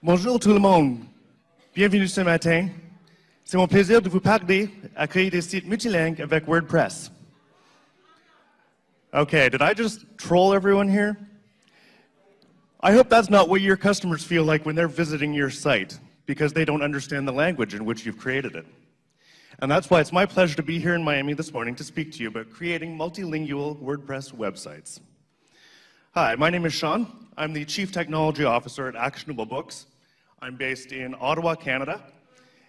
Bonjour tout le monde. Bienvenue ce matin. C'est mon plaisir de vous parler à créer des sites multilingues avec WordPress. Okay, did I just troll everyone here? I hope that's not what your customers feel like when they're visiting your site because they don't understand the language in which you've created it. And that's why it's my pleasure to be here in Miami this morning to speak to you about creating multilingual WordPress websites. Hi, my name is Shawn. I'm the Chief Technology Officer at Actionable Books. I'm based in Ottawa, Canada,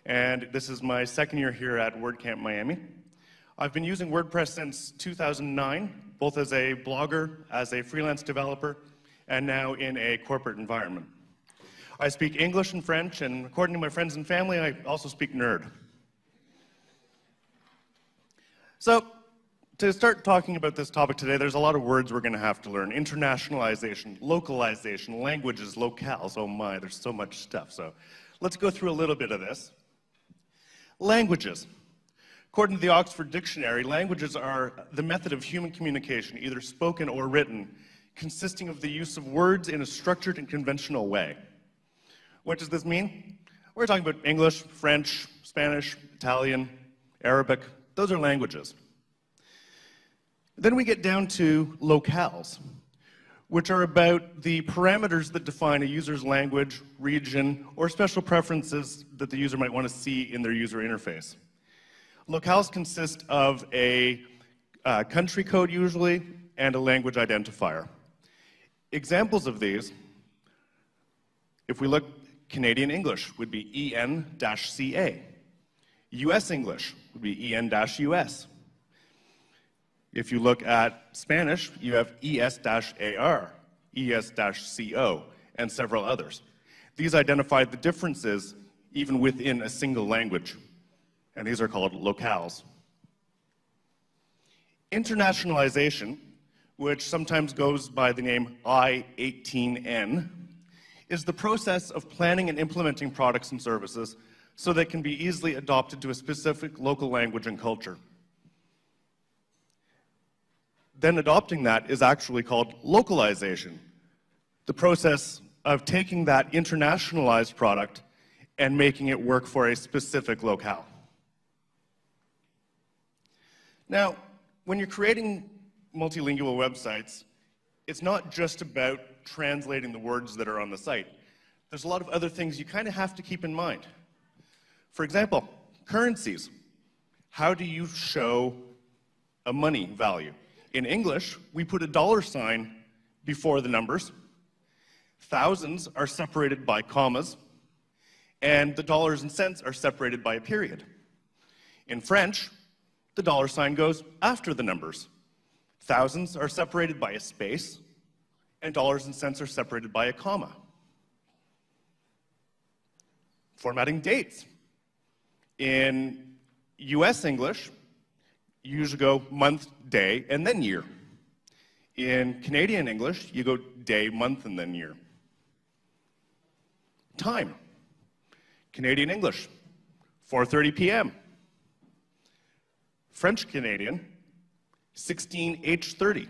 and this is my second year here at WordCamp Miami. I've been using WordPress since 2009, both as a blogger, as a freelance developer, and now in a corporate environment. I speak English and French, and according to my friends and family, I also speak nerd. So, to start talking about this topic today, there's a lot of words we're going to have to learn. Internationalization, localization, languages, locales, oh my, there's so much stuff. So let's go through a little bit of this. Languages. According to the Oxford Dictionary, languages are the method of human communication, either spoken or written, consisting of the use of words in a structured and conventional way. What does this mean? We're talking about English, French, Spanish, Italian, Arabic. Those are languages. Then we get down to locales, which are about the parameters that define a user's language, region, or special preferences that the user might want to see in their user interface. Locales consist of a uh, country code usually and a language identifier. Examples of these, if we look, Canadian English would be EN-CA. US English would be EN-US. If you look at Spanish, you have ES-AR, ES-CO, and several others. These identify the differences even within a single language, and these are called locales. Internationalization, which sometimes goes by the name I-18N, is the process of planning and implementing products and services so they can be easily adopted to a specific local language and culture then adopting that is actually called localization. The process of taking that internationalized product and making it work for a specific locale. Now, when you're creating multilingual websites, it's not just about translating the words that are on the site. There's a lot of other things you kind of have to keep in mind. For example, currencies. How do you show a money value? In English, we put a dollar sign before the numbers. Thousands are separated by commas, and the dollars and cents are separated by a period. In French, the dollar sign goes after the numbers. Thousands are separated by a space, and dollars and cents are separated by a comma. Formatting dates. In US English, you usually go month, day, and then year. In Canadian English, you go day, month, and then year. Time. Canadian English, 4.30 p.m. French Canadian, 16H30.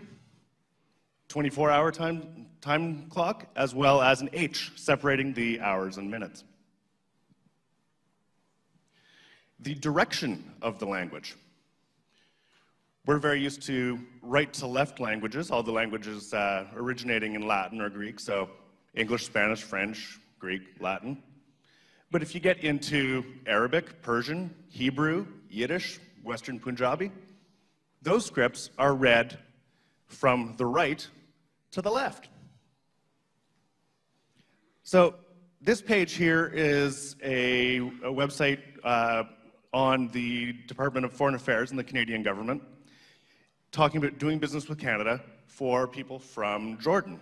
24 hour time, time clock, as well as an H separating the hours and minutes. The direction of the language. We're very used to right to left languages, all the languages uh, originating in Latin or Greek, so English, Spanish, French, Greek, Latin. But if you get into Arabic, Persian, Hebrew, Yiddish, Western Punjabi, those scripts are read from the right to the left. So this page here is a, a website uh, on the Department of Foreign Affairs in the Canadian government talking about doing business with Canada for people from Jordan.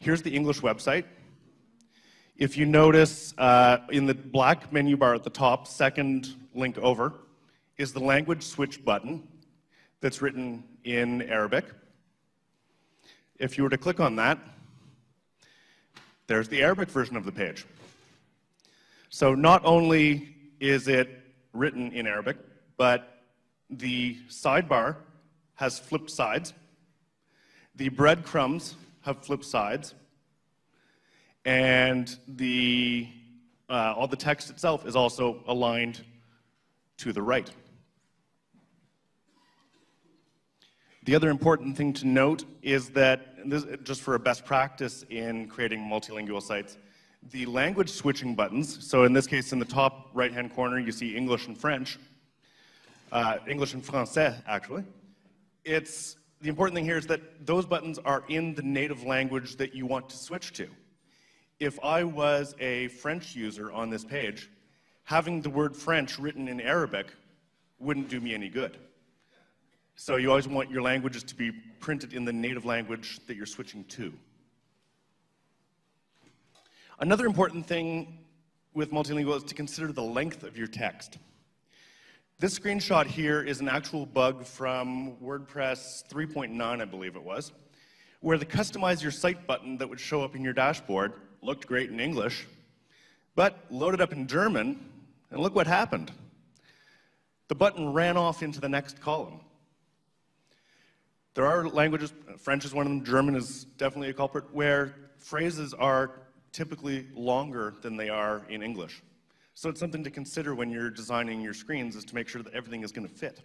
Here's the English website. If you notice uh, in the black menu bar at the top, second link over, is the language switch button that's written in Arabic. If you were to click on that, there's the Arabic version of the page. So not only is it written in Arabic, but the sidebar has flipped sides. The breadcrumbs have flipped sides. And the, uh, all the text itself is also aligned to the right. The other important thing to note is that, this, just for a best practice in creating multilingual sites, the language switching buttons, so in this case in the top right-hand corner you see English and French, uh, English and Francais actually, it's, the important thing here is that those buttons are in the native language that you want to switch to. If I was a French user on this page, having the word French written in Arabic wouldn't do me any good. So you always want your languages to be printed in the native language that you're switching to. Another important thing with multilingual is to consider the length of your text. This screenshot here is an actual bug from WordPress 3.9, I believe it was, where the customize your site button that would show up in your dashboard looked great in English, but loaded up in German, and look what happened. The button ran off into the next column. There are languages, French is one of them, German is definitely a culprit, where phrases are typically longer than they are in English. So it's something to consider when you're designing your screens is to make sure that everything is going to fit.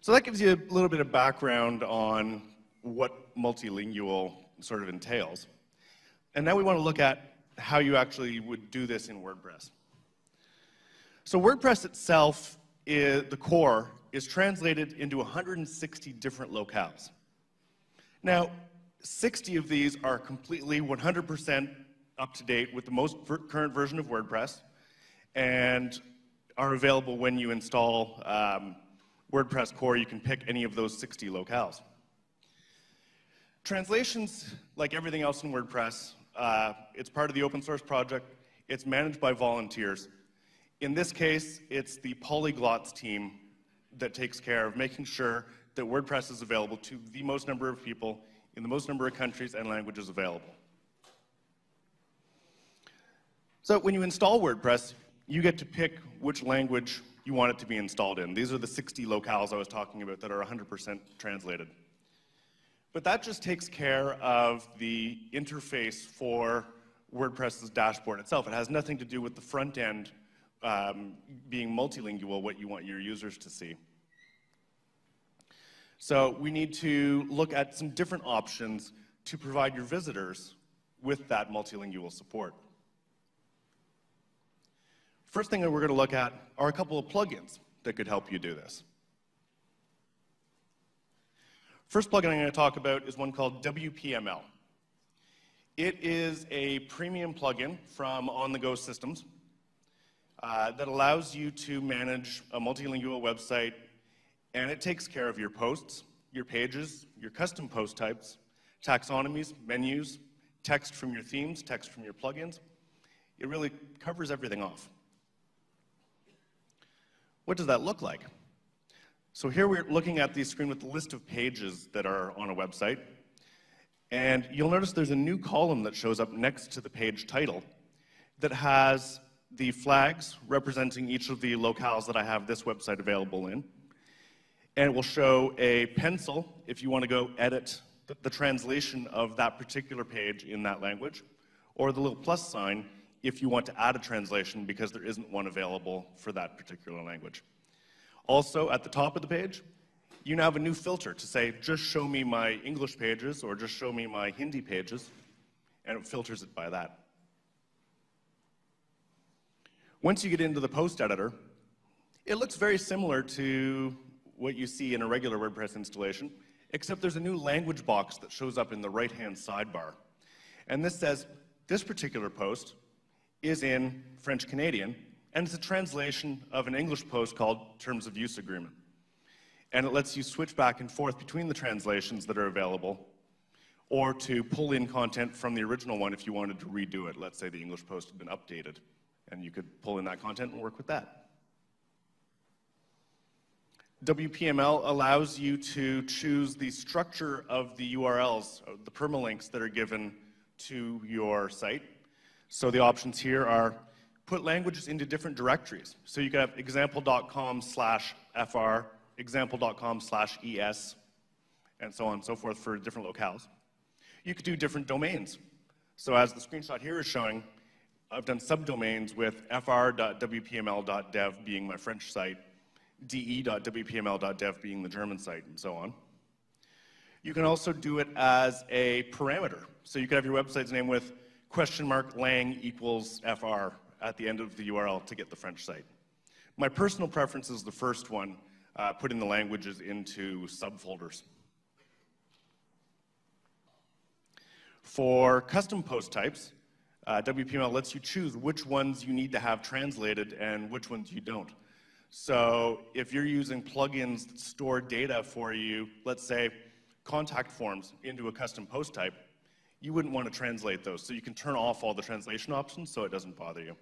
So that gives you a little bit of background on what multilingual sort of entails. And now we want to look at how you actually would do this in WordPress. So WordPress itself, is, the core, is translated into 160 different locales. Now, 60 of these are completely 100% up to date with the most ver current version of WordPress and are available when you install um, WordPress core. You can pick any of those 60 locales. Translations, like everything else in WordPress, uh, it's part of the open source project. It's managed by volunteers. In this case, it's the Polyglots team that takes care of making sure that WordPress is available to the most number of people in the most number of countries and languages available. So when you install WordPress, you get to pick which language you want it to be installed in. These are the 60 locales I was talking about that are 100% translated. But that just takes care of the interface for WordPress's dashboard itself. It has nothing to do with the front end um, being multilingual, what you want your users to see. So we need to look at some different options to provide your visitors with that multilingual support. First thing that we're going to look at are a couple of plugins that could help you do this. First plugin I'm going to talk about is one called WPML. It is a premium plugin from On The Go Systems uh, that allows you to manage a multilingual website and it takes care of your posts, your pages, your custom post types, taxonomies, menus, text from your themes, text from your plugins. It really covers everything off. What does that look like? So here we're looking at the screen with the list of pages that are on a website. And you'll notice there's a new column that shows up next to the page title that has the flags representing each of the locales that I have this website available in and it will show a pencil if you want to go edit the, translation of that particular page in that language, or the little plus sign if you want to add a translation because there isn't one available for that particular language. Also, at the top of the page, you now have a new filter to say, just show me my English pages or just show me my Hindi pages, and it filters it by that. Once you get into the post editor, it looks very similar to what you see in a regular WordPress installation, except there's a new language box that shows up in the right-hand sidebar. And this says, this particular post is in French Canadian, and it's a translation of an English post called Terms of Use Agreement. And it lets you switch back and forth between the translations that are available, or to pull in content from the original one if you wanted to redo it. Let's say the English post had been updated, and you could pull in that content and work with that. WPML allows you to choose the structure of the URLs, uh, the permalinks that are given to your site. So the options here are put languages into different directories. So you can have example.com slash fr, example.com slash es, and so on and so forth for different locales. You could do different domains. So as the screenshot here is showing, I've done subdomains with fr.wpml.dev being my French site, de.wpml.dev being the German site, and so on. You can also do it as a parameter. So you could have your website's name with question mark lang equals fr at the end of the URL to get the French site. My personal preference is the first one, uh, putting the languages into subfolders. For custom post types, uh, WPML lets you choose which ones you need to have translated and which ones you don't. So if you're using plugins that store data for you, let's say contact forms into a custom post type, you wouldn't want to translate those. So you can turn off all the translation options so it doesn't bother you.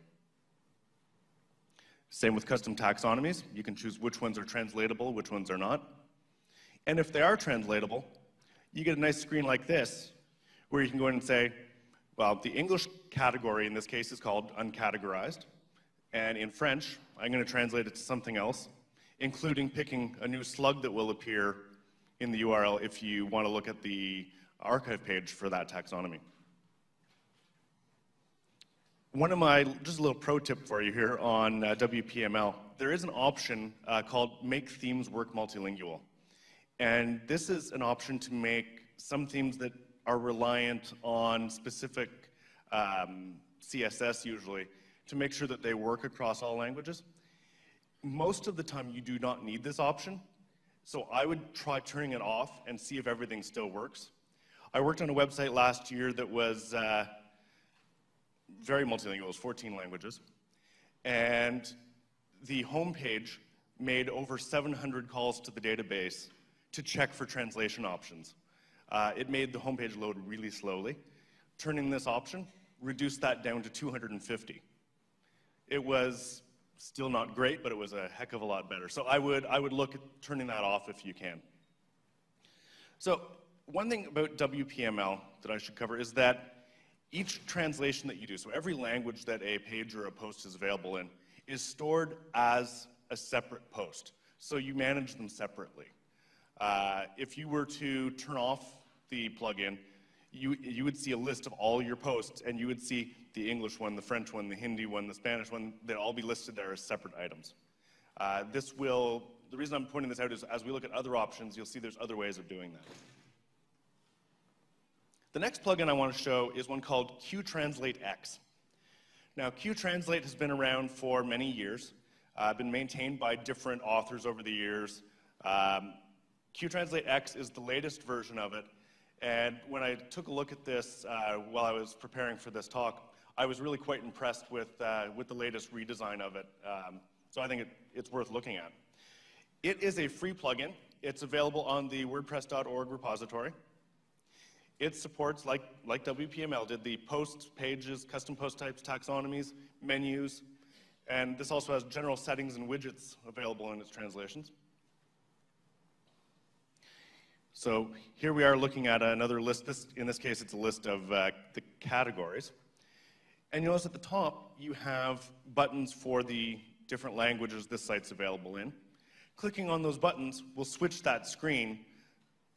Same with custom taxonomies. You can choose which ones are translatable, which ones are not. And if they are translatable, you get a nice screen like this, where you can go in and say, well, the English category in this case is called uncategorized. And in French, I'm going to translate it to something else, including picking a new slug that will appear in the URL if you want to look at the archive page for that taxonomy. One of my, just a little pro tip for you here on uh, WPML, there is an option uh, called Make Themes Work Multilingual. And this is an option to make some themes that are reliant on specific um, CSS usually to make sure that they work across all languages. Most of the time you do not need this option, so I would try turning it off and see if everything still works. I worked on a website last year that was uh, very multilingual, it was 14 languages. And the homepage made over 700 calls to the database to check for translation options. Uh, it made the homepage load really slowly. Turning this option reduced that down to 250. It was still not great, but it was a heck of a lot better. So I would, I would look at turning that off if you can. So one thing about WPML that I should cover is that each translation that you do, so every language that a page or a post is available in, is stored as a separate post. So you manage them separately. Uh, if you were to turn off the plugin, you, you would see a list of all your posts, and you would see the English one, the French one, the Hindi one, the Spanish one, they'd all be listed there as separate items. Uh, this will, the reason I'm pointing this out is as we look at other options, you'll see there's other ways of doing that. The next plugin I want to show is one called QTranslateX. Now, QTranslate has been around for many years, uh, been maintained by different authors over the years. Um, QTranslateX is the latest version of it, and when I took a look at this uh, while I was preparing for this talk, I was really quite impressed with, uh, with the latest redesign of it. Um, so I think it, it's worth looking at. It is a free plugin. It's available on the WordPress.org repository. It supports, like, like WPML did, the posts, pages, custom post types, taxonomies, menus, and this also has general settings and widgets available in its translations. So here we are looking at another list. This, in this case, it's a list of uh, the categories. And you'll notice at the top, you have buttons for the different languages this site's available in. Clicking on those buttons will switch that screen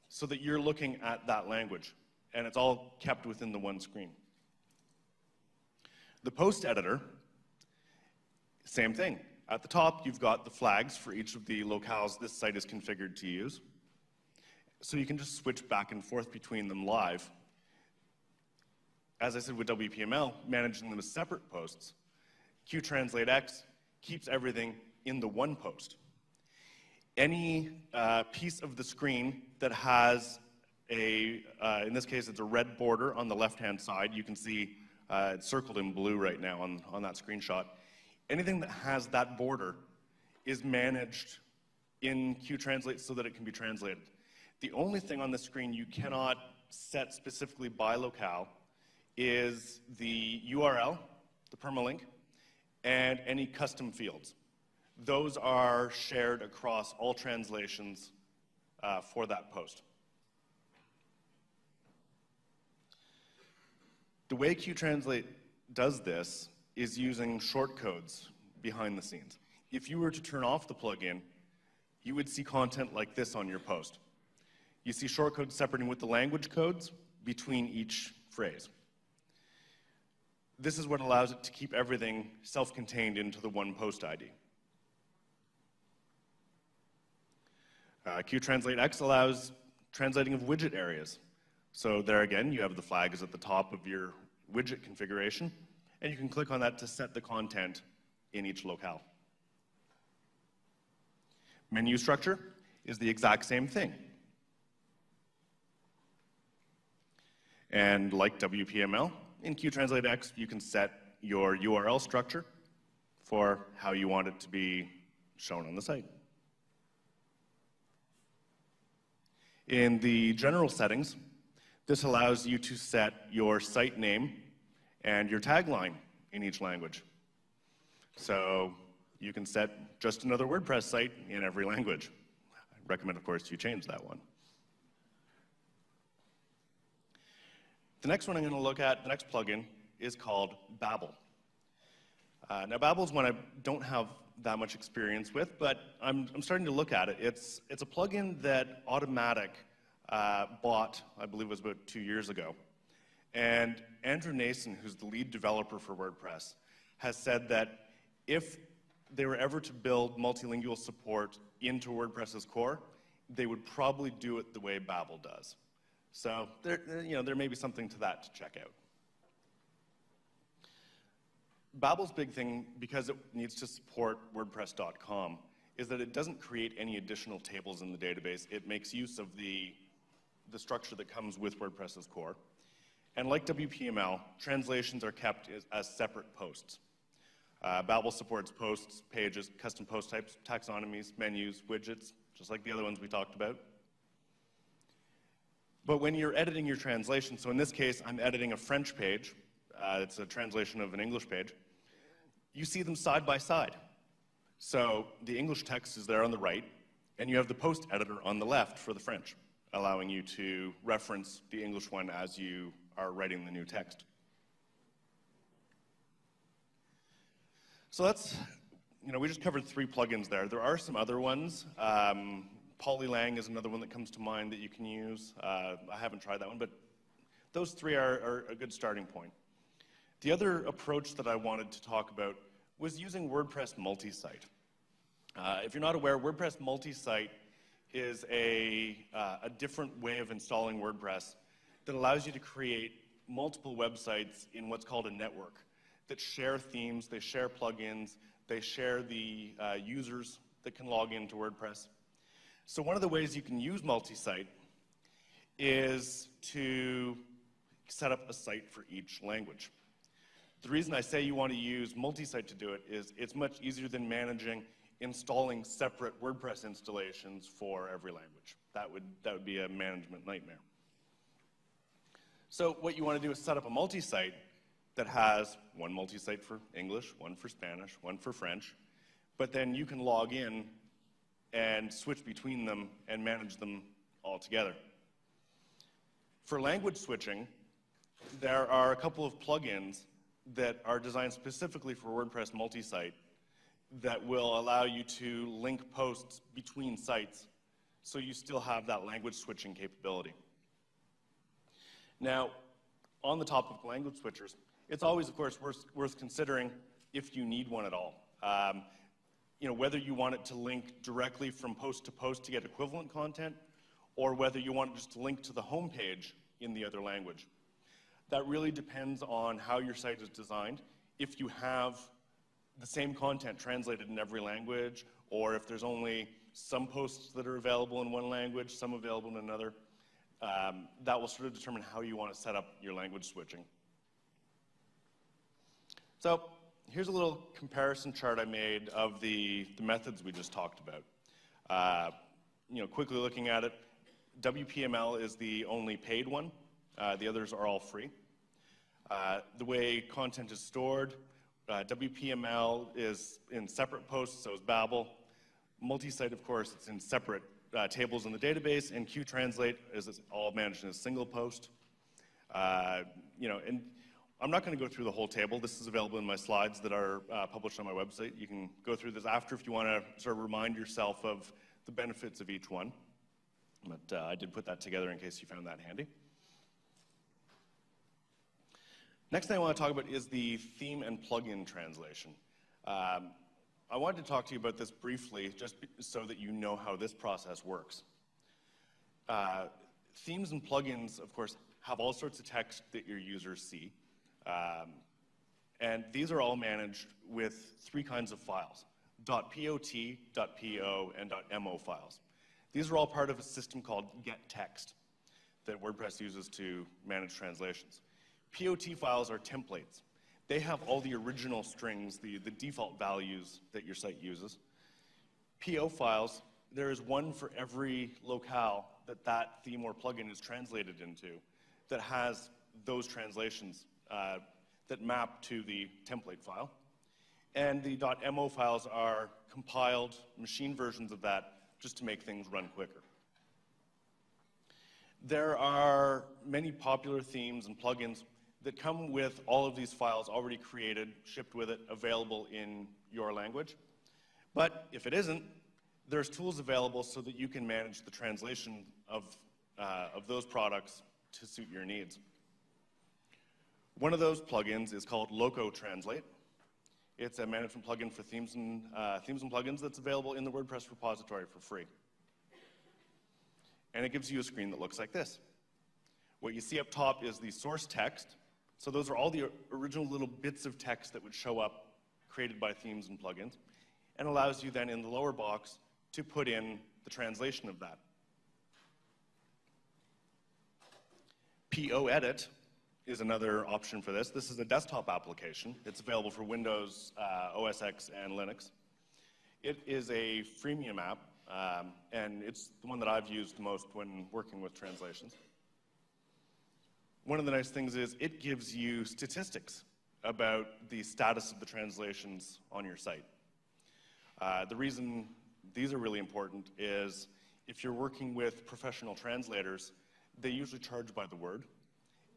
so that you're looking at that language and it's all kept within the one screen. The post editor, same thing. At the top, you've got the flags for each of the locales this site is configured to use. So you can just switch back and forth between them live. As I said with WPML, managing them as separate posts, QTranslateX keeps everything in the one post. Any uh, piece of the screen that has a, uh, in this case, it's a red border on the left-hand side. You can see uh, it's circled in blue right now on, on that screenshot. Anything that has that border is managed in QTranslate so that it can be translated. The only thing on the screen you cannot set specifically by locale is the URL, the permalink, and any custom fields. Those are shared across all translations uh, for that post. The way QTranslate does this is using shortcodes behind the scenes. If you were to turn off the plugin, you would see content like this on your post. You see shortcodes separating with the language codes between each phrase. This is what allows it to keep everything self-contained into the one post ID. Uh, QTranslateX allows translating of widget areas. So there again, you have the flags at the top of your widget configuration, and you can click on that to set the content in each locale. Menu structure is the exact same thing. And like WPML, in QTranslateX, you can set your URL structure for how you want it to be shown on the site. In the general settings, this allows you to set your site name and your tagline in each language. So you can set just another WordPress site in every language. I recommend, of course, you change that one. The next one I'm going to look at, the next plugin, is called Babble. Uh, now, Babble is one I don't have that much experience with, but I'm, I'm starting to look at it. It's, it's a plugin that Automattic uh, bought, I believe it was about two years ago. And Andrew Nacin, who's the lead developer for WordPress, has said that if they were ever to build multilingual support into WordPress's core, they would probably do it the way Babble does. So there, you know, there may be something to that to check out. Babble's big thing, because it needs to support WordPress.com, is that it doesn't create any additional tables in the database. It makes use of the, the structure that comes with WordPress's core. And like WPML, translations are kept as, as separate posts. Uh, Babble supports posts, pages, custom post types, taxonomies, menus, widgets, just like the other ones we talked about. But when you're editing your translation, so in this case, I'm editing a French page, uh, it's a translation of an English page, you see them side by side. So the English text is there on the right, and you have the post editor on the left for the French, allowing you to reference the English one as you are writing the new text. So that's, you know, we just covered three plugins there. There are some other ones. Um, Polylang is another one that comes to mind that you can use. Uh, I haven't tried that one, but those three are, are a good starting point. The other approach that I wanted to talk about was using WordPress multi-site. Uh, if you're not aware, WordPress multi-site is a, uh, a different way of installing WordPress that allows you to create multiple websites in what's called a network that share themes, they share plugins, they share the uh, users that can log into WordPress. So one of the ways you can use multi-site is to set up a site for each language. The reason I say you want to use multi-site to do it is it's much easier than managing installing separate WordPress installations for every language. That would, that would be a management nightmare. So what you want to do is set up a multi-site that has one multi-site for English, one for Spanish, one for French, but then you can log in and switch between them and manage them all together. For language switching, there are a couple of plugins that are designed specifically for WordPress multi-site that will allow you to link posts between sites so you still have that language switching capability. Now, on the topic of language switchers, it's always, of course, worth, worth considering if you need one at all. Um, you know, whether you want it to link directly from post to post to get equivalent content, or whether you want it just to link to the home page in the other language. That really depends on how your site is designed. If you have the same content translated in every language, or if there's only some posts that are available in one language, some available in another, um, that will sort of determine how you want to set up your language switching. So here's a little comparison chart I made of the, the methods we just talked about. Uh, you know, quickly looking at it, WPML is the only paid one. Uh, the others are all free. Uh, the way content is stored, uh, WPML is in separate posts, so is Babble. Multi-site, of course, it's in separate uh, tables in the database, and QTranslate is all managed in a single post. Uh, you know, and I'm not going to go through the whole table. This is available in my slides that are uh, published on my website. You can go through this after if you want to sort of remind yourself of the benefits of each one. But uh, I did put that together in case you found that handy. Next thing I want to talk about is the theme and plugin translation. Um, I wanted to talk to you about this briefly, just so that you know how this process works. Uh, themes and plugins, of course, have all sorts of text that your users see. Um, and these are all managed with three kinds of files, .pot, .po, and .mo files. These are all part of a system called gettext that WordPress uses to manage translations. POT files are templates. They have all the original strings, the, the default values that your site uses. PO files, there is one for every locale that that theme or plugin is translated into that has those translations uh, that map to the template file. And the .mo files are compiled machine versions of that just to make things run quicker. There are many popular themes and plugins that come with all of these files already created, shipped with it, available in your language. But if it isn't, there's tools available so that you can manage the translation of, uh, of those products to suit your needs. One of those plugins is called Loco Translate. It's a management plugin for themes and, uh, themes and plugins that's available in the WordPress repository for free. And it gives you a screen that looks like this. What you see up top is the source text. So those are all the original little bits of text that would show up created by themes and plugins, and allows you then in the lower box to put in the translation of that. Poedit is another option for this. This is a desktop application. It's available for Windows, uh, OS X, and Linux. It is a freemium app, um, and it's the one that I've used most when working with translations. One of the nice things is it gives you statistics about the status of the translations on your site. Uh, the reason these are really important is if you're working with professional translators, they usually charge by the word.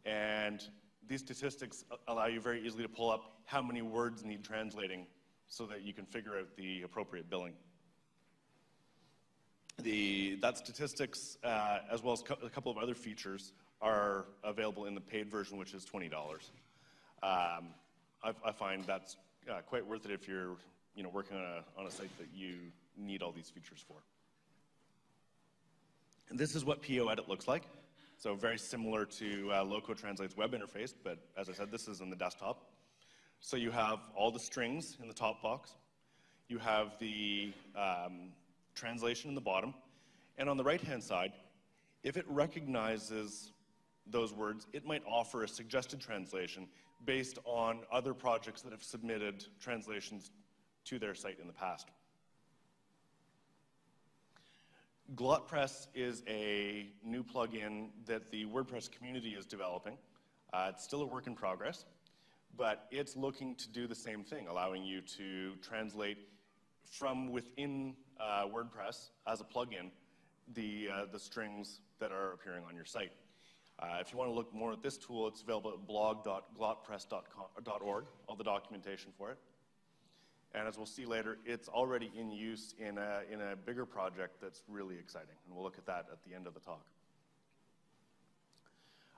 And these statistics allow you very easily to pull up how many words need translating so that you can figure out the appropriate billing. The, that statistics, uh, as well as a couple of other features, are available in the paid version, which is $20. Um, I, I, find that's uh, quite worth it if you're you know, working on a, on a site that you need all these features for. And this is what Poedit looks like. So very similar to uh, Loco Translate's web interface, but as I said, this is in the desktop. So you have all the strings in the top box. You have the um, translation in the bottom. And on the right-hand side, if it recognizes those words, it might offer a suggested translation based on other projects that have submitted translations to their site in the past. GlotPress is a new plugin that the WordPress community is developing. Uh, it's still a work in progress, but it's looking to do the same thing, allowing you to translate from within uh, WordPress as a plugin the, uh, the strings that are appearing on your site. Uh, if you want to look more at this tool, it's available at blog.glotpress.org, all the documentation for it. And as we'll see later, it's already in use in a, in a bigger project that's really exciting. And we'll look at that at the end of the talk.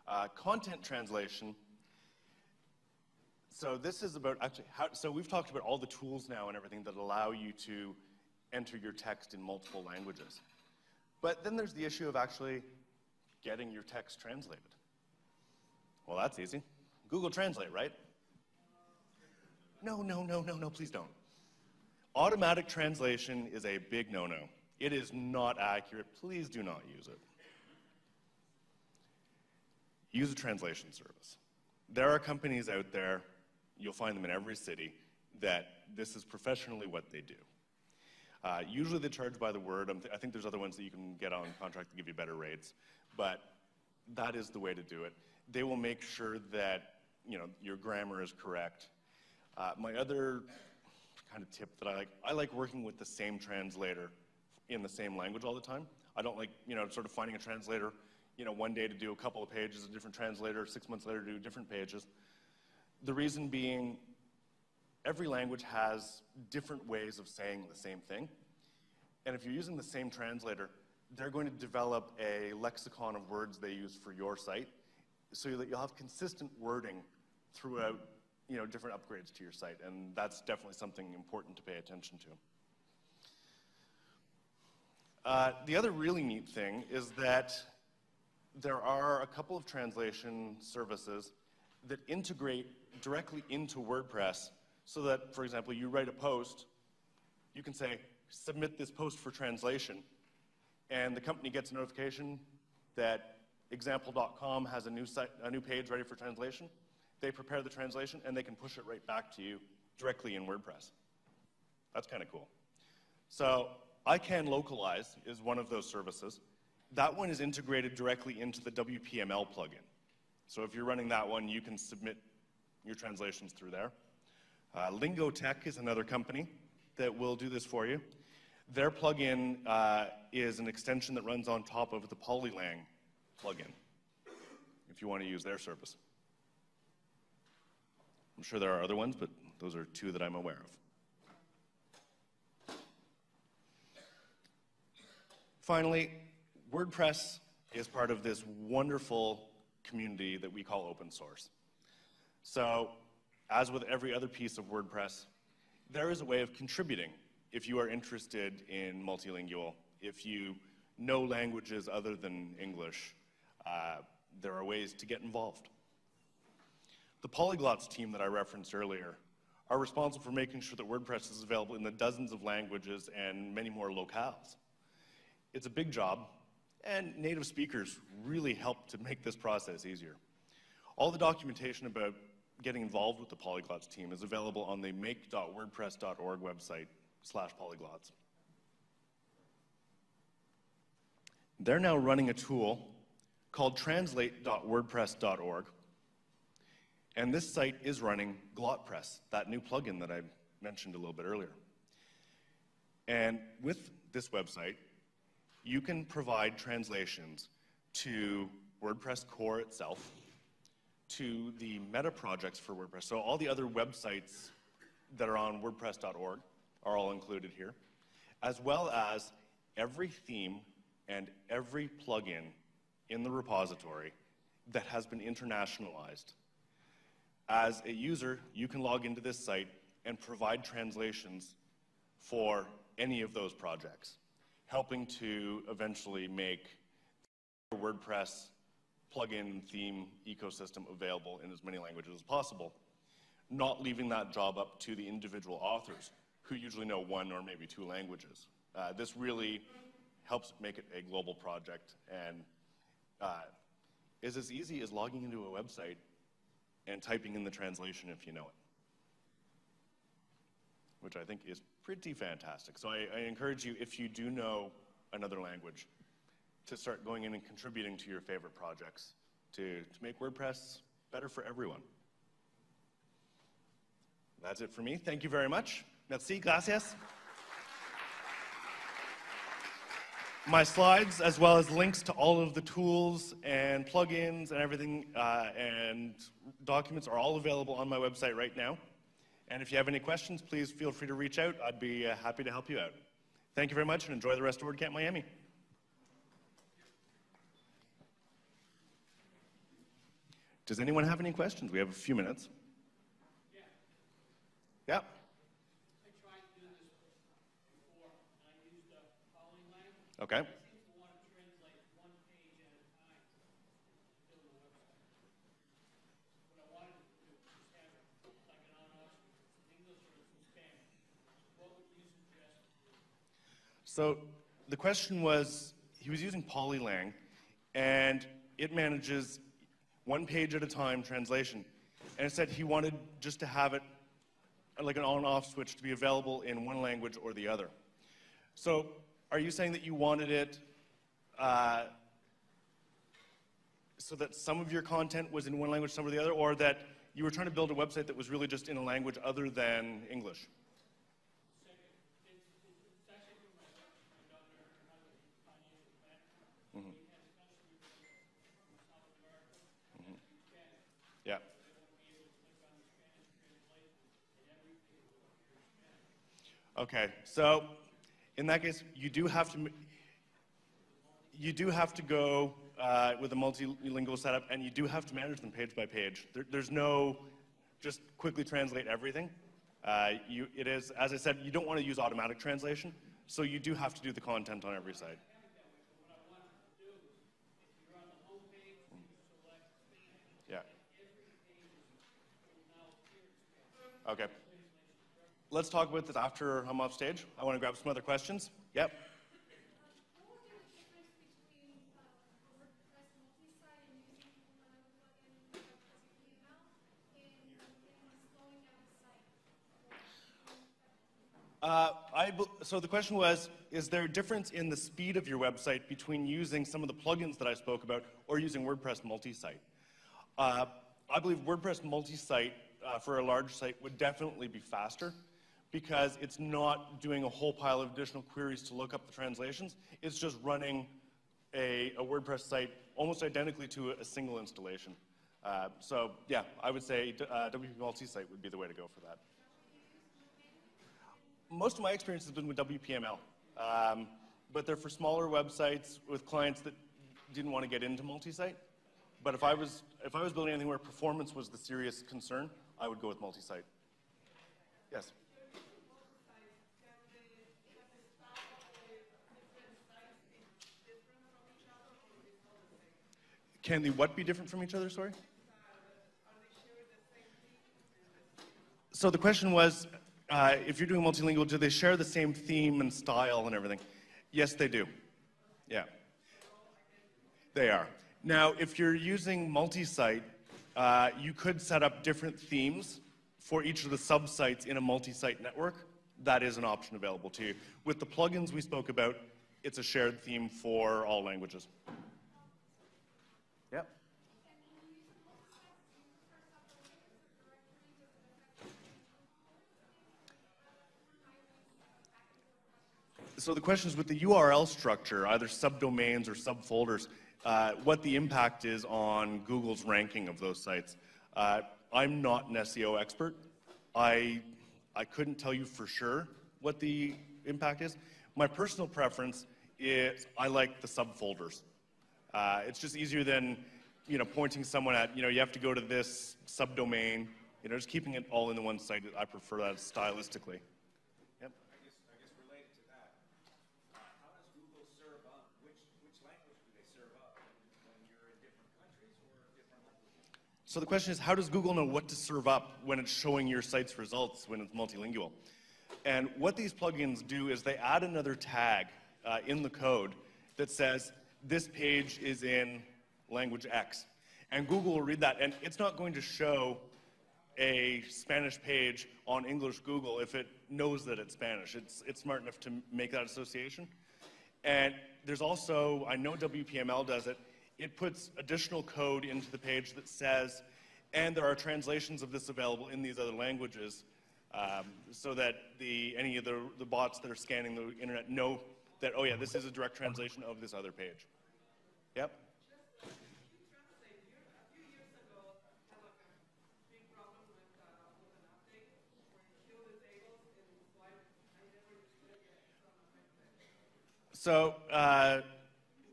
Uh, content translation. So this is about actually how, so we've talked about all the tools now and everything that allow you to enter your text in multiple languages. But then there's the issue of actually getting your text translated. Well, that's easy. Google Translate, right? No, no, no, no, no, please don't. Automatic translation is a big no-no. It is not accurate. Please do not use it. Use a translation service. There are companies out there, you'll find them in every city, that this is professionally what they do. Uh, usually they charge by the word. I think there's other ones that you can get on contract to give you better rates, but that is the way to do it. They will make sure that you know your grammar is correct. Uh, my other kind of tip that I like. I like working with the same translator in the same language all the time. I don't like, you know, sort of finding a translator, you know, one day to do a couple of pages, a different translator, six months later to do different pages. The reason being, every language has different ways of saying the same thing. And if you're using the same translator, they're going to develop a lexicon of words they use for your site so that you'll have consistent wording throughout you know, different upgrades to your site, and that's definitely something important to pay attention to. Uh, the other really neat thing is that there are a couple of translation services that integrate directly into WordPress so that, for example, you write a post, you can say, submit this post for translation, and the company gets a notification that example.com has a new, site, a new page ready for translation. They prepare the translation, and they can push it right back to you directly in WordPress. That's kind of cool. So iCanLocalize is one of those services. That one is integrated directly into the WPML plugin. So if you're running that one, you can submit your translations through there. Uh, Lingotek is another company that will do this for you. Their plugin uh, is an extension that runs on top of the Polylang plugin, if you want to use their service. I'm sure there are other ones, but those are two that I'm aware of. Finally, WordPress is part of this wonderful community that we call open source. So, as with every other piece of WordPress, there is a way of contributing if you are interested in multilingual, if you know languages other than English, uh, there are ways to get involved. The Polyglots team that I referenced earlier are responsible for making sure that WordPress is available in the dozens of languages and many more locales. It's a big job, and native speakers really help to make this process easier. All the documentation about getting involved with the Polyglots team is available on the make.wordpress.org website slash polyglots. They're now running a tool called translate.wordpress.org. And this site is running GlotPress, that new plugin that I mentioned a little bit earlier. And with this website, you can provide translations to WordPress core itself, to the meta projects for WordPress. So all the other websites that are on WordPress.org are all included here, as well as every theme and every plugin in the repository that has been internationalized. As a user, you can log into this site and provide translations for any of those projects, helping to eventually make the WordPress plugin theme ecosystem available in as many languages as possible, not leaving that job up to the individual authors who usually know one or maybe two languages. Uh, this really helps make it a global project and uh, is as easy as logging into a website and typing in the translation if you know it, which I think is pretty fantastic. So I, I encourage you, if you do know another language, to start going in and contributing to your favorite projects to, to make WordPress better for everyone. That's it for me. Thank you very much. Merci, gracias. my slides, as well as links to all of the tools and plugins and everything uh, and documents are all available on my website right now. And if you have any questions, please feel free to reach out. I'd be uh, happy to help you out. Thank you very much and enjoy the rest of WordCamp Miami. Does anyone have any questions? We have a few minutes. Yeah. Yeah. Okay. So the question was, he was using Polylang, and it manages one page at a time translation. And it said he wanted just to have it like an on-off switch to be available in one language or the other. So are you saying that you wanted it uh, so that some of your content was in one language, some of the other, or that you were trying to build a website that was really just in a language other than English? Mm-hmm. Yeah. Okay, so in that case, you do have to, you do have to go uh, with a multilingual setup, and you do have to manage them page by page. There, there's no just quickly translate everything. Uh, you, it is, as I said, you don't want to use automatic translation, so you do have to do the content on every site. Yeah. Okay. Let's talk about this after I'm off stage. I want to grab some other questions. Yep. Uh, so the question was, is there a difference in the speed of your website between using some of the plugins that I spoke about or using WordPress multi-site? Uh, I believe WordPress multi-site uh, for a large site would definitely be faster because it's not doing a whole pile of additional queries to look up the translations. It's just running a, a WordPress site almost identically to a, single installation. Uh, so yeah, I would say uh, WP multi-site would be the way to go for that most of my experience has been with WPML, um, but they're for smaller websites with clients that didn't want to get into multi-site. But if I was if I was building anything where performance was the serious concern, I would go with multi-site. Yes. Can the what be different from each other? Sorry. So the question was, uh, if you're doing multilingual, do they share the same theme and style and everything? Yes, they do. Yeah. They are. Now, if you're using multi-site, uh, you could set up different themes for each of the sub-sites in a multi-site network. That is an option available to you. With the plugins we spoke about, it's a shared theme for all languages. So the question is with the URL structure, either subdomains or subfolders, uh, what the impact is on Google's ranking of those sites. Uh, I'm not an SEO expert. I, I couldn't tell you for sure what the impact is. My personal preference is I like the subfolders. Uh, it's just easier than you know pointing someone at you know you have to go to this subdomain. You know, just keeping it all in the one site. I prefer that stylistically. So the question is, how does Google know what to serve up when it's showing your site's results when it's multilingual? And what these plugins do is they add another tag uh, in the code that says, this page is in language X. And Google will read that, and it's not going to show a Spanish page on English Google if it knows that it's Spanish. It's, it's smart enough to make that association. And there's also, I know WPML does it, it puts additional code into the page that says, and there are translations of this available in these other languages, um, so that the, any of the, the bots that are scanning the internet know that, oh yeah, this is a direct translation of this other page. Yep. So, uh,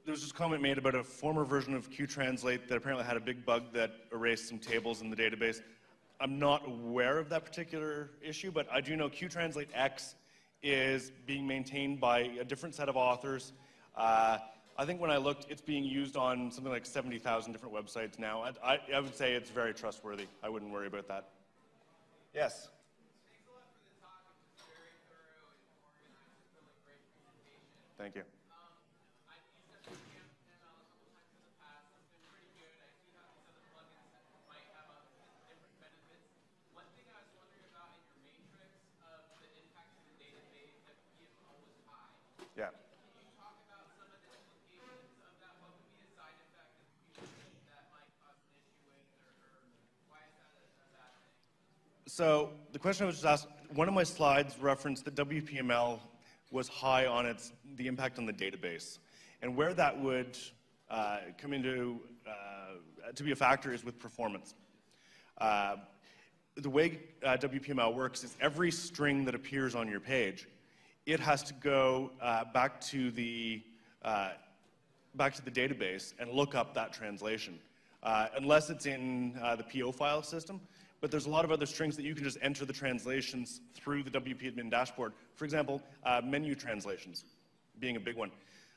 there was this comment made about a former version of Qtranslate that apparently had a big bug that erased some tables in the database. I'm not aware of that particular issue, but I do know Qtranslate X is being maintained by a different set of authors. Uh, I think when I looked, it's being used on something like 70,000 different websites now. I, I, I would say it's very trustworthy. I wouldn't worry about that. Yes? Thank you. So the question I was just asked, one of my slides referenced that WPML was high on its, the impact on the database. And where that would uh, come into, uh, to be a factor is with performance. Uh, the way uh, WPML works is every string that appears on your page, it has to go uh, back to the uh, back to the database and look up that translation. uh, unless it's in uh, the PO file system. But there's a lot of other strings that you can just enter the translations through the WP admin dashboard. For example, uh, menu translations being a big one.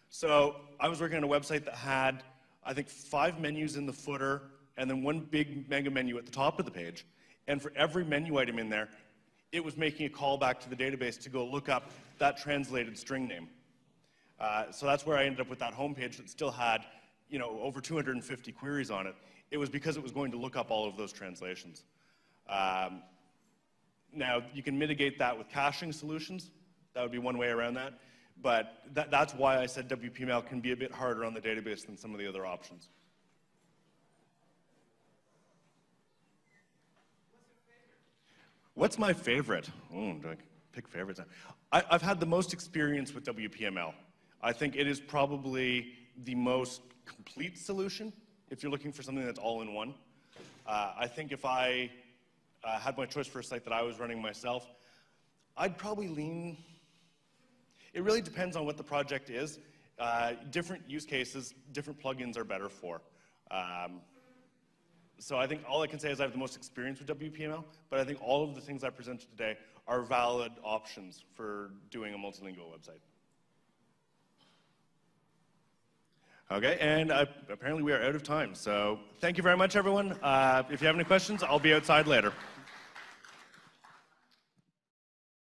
So I was working on a website that had, I think, five menus in the footer and then one big mega menu at the top of the page. And for every menu item in there, it was making a call back to the database to go look up that translated string name. Uh, so that's where I ended up with that homepage that still had, you know, over 250 queries on it. It was because it was going to look up all of those translations. Um, now, you can mitigate that with caching solutions. That would be one way around that. But that, that's why I said WPML can be a bit harder on the database than some of the other options. What's my favorite? Oh, do I pick favorites? I, have had the most experience with WPML. I think it is probably the most complete solution if you're looking for something that's all in one. Uh, I think if I uh, had my choice for a site that I was running myself, I'd probably lean. It really depends on what the project is. Uh, different use cases, different plugins are better for. Um, so I think all I can say is I have the most experience with WPML, but I think all of the things I presented today are valid options for doing a multilingual website. Okay, and uh, apparently we are out of time. So thank you very much, everyone. Uh, if you have any questions, I'll be outside later.